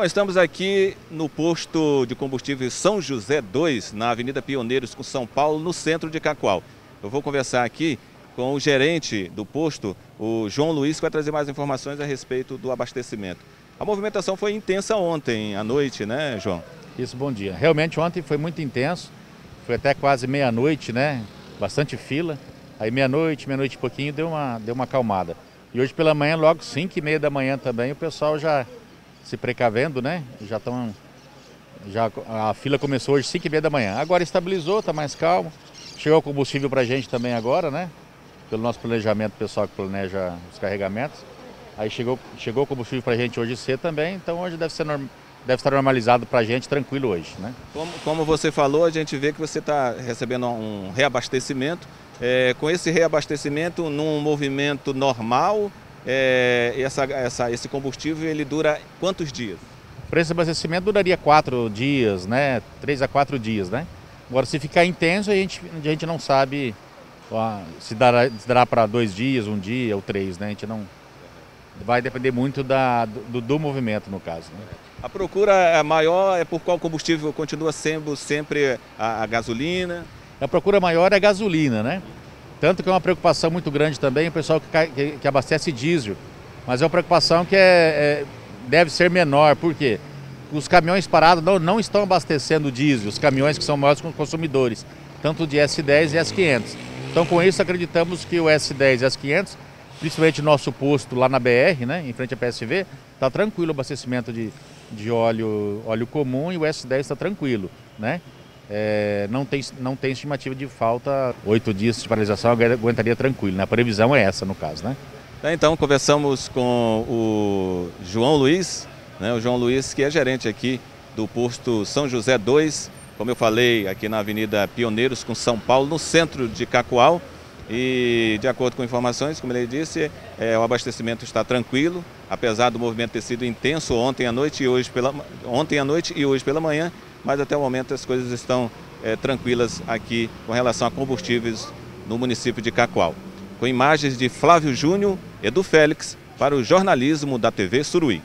Bom, estamos aqui no posto de combustível São José 2, na Avenida Pioneiros com São Paulo, no centro de Cacoal. Eu vou conversar aqui com o gerente do posto, o João Luiz, que vai trazer mais informações a respeito do abastecimento. A movimentação foi intensa ontem à noite, né, João? Isso, bom dia. Realmente ontem foi muito intenso, foi até quase meia-noite, né? Bastante fila. Aí meia-noite, meia-noite e pouquinho deu uma, deu uma acalmada. E hoje pela manhã, logo 5 e meia da manhã também, o pessoal já se precavendo, né? Já estão. Já, a fila começou hoje 5 e meia da manhã. Agora estabilizou, está mais calmo. Chegou combustível para a gente também agora, né? Pelo nosso planejamento pessoal que planeja os carregamentos. Aí chegou, chegou combustível para a gente hoje cedo também, então hoje deve, ser norm, deve estar normalizado para a gente, tranquilo hoje, né? Como, como você falou, a gente vê que você está recebendo um reabastecimento. É, com esse reabastecimento, num movimento normal, é, essa, essa, esse combustível ele dura quantos dias? Para esse abastecimento duraria quatro dias, né? Três a quatro dias, né? Agora, se ficar intenso, a gente, a gente não sabe se dará, dará para dois dias, um dia ou três, né? A gente não. Vai depender muito da, do, do movimento, no caso. Né? A procura maior é por qual combustível continua sendo sempre a, a gasolina? A procura maior é a gasolina, né? Tanto que é uma preocupação muito grande também o pessoal que, que, que abastece diesel. Mas é uma preocupação que é, é, deve ser menor, por quê? Os caminhões parados não, não estão abastecendo diesel, os caminhões que são maiores consumidores, tanto de S10 e S500. Então, com isso, acreditamos que o S10 e S500, principalmente nosso posto lá na BR, né, em frente à PSV, está tranquilo o abastecimento de, de óleo, óleo comum e o S10 está tranquilo, né? É, não, tem, não tem estimativa de falta, oito dias de paralisação aguentaria tranquilo, né? A previsão é essa no caso, né? Então conversamos com o João Luiz, né? o João Luiz que é gerente aqui do posto São José 2, como eu falei, aqui na Avenida Pioneiros com São Paulo, no centro de Cacoal. E de acordo com informações, como ele disse, é, o abastecimento está tranquilo, apesar do movimento ter sido intenso ontem à noite e hoje pela, ontem à noite e hoje pela manhã, mas até o momento as coisas estão é, tranquilas aqui com relação a combustíveis no município de Cacoal. Com imagens de Flávio Júnior, Edu Félix, para o jornalismo da TV Suruí.